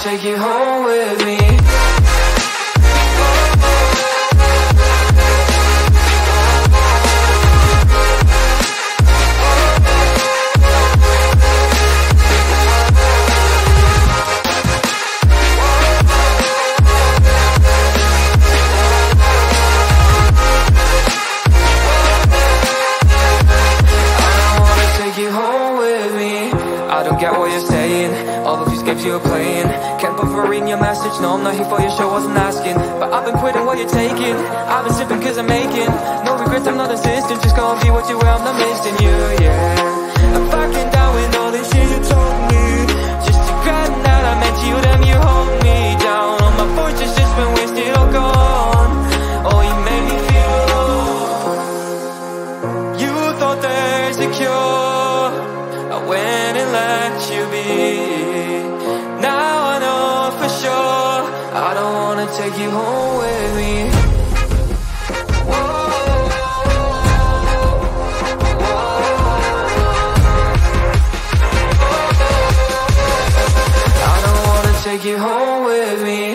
take you home with me don't get what you're saying. All of these games you're playing. Kept on reading your message. No, I'm not here for your show, wasn't asking. But I've been quitting what you're taking. I've been sipping cause I'm making. No regrets, I'm not insistent Just gonna be what you were, I'm not missing you, yeah. I'm fucking down with all this shit you told me. Just to regretting that I meant you, damn you hold me down. All my fortune's just been wasted all gone. Oh, you made me feel. Alone You thought there's a cure I went wanna take you home with me. Take you home with me.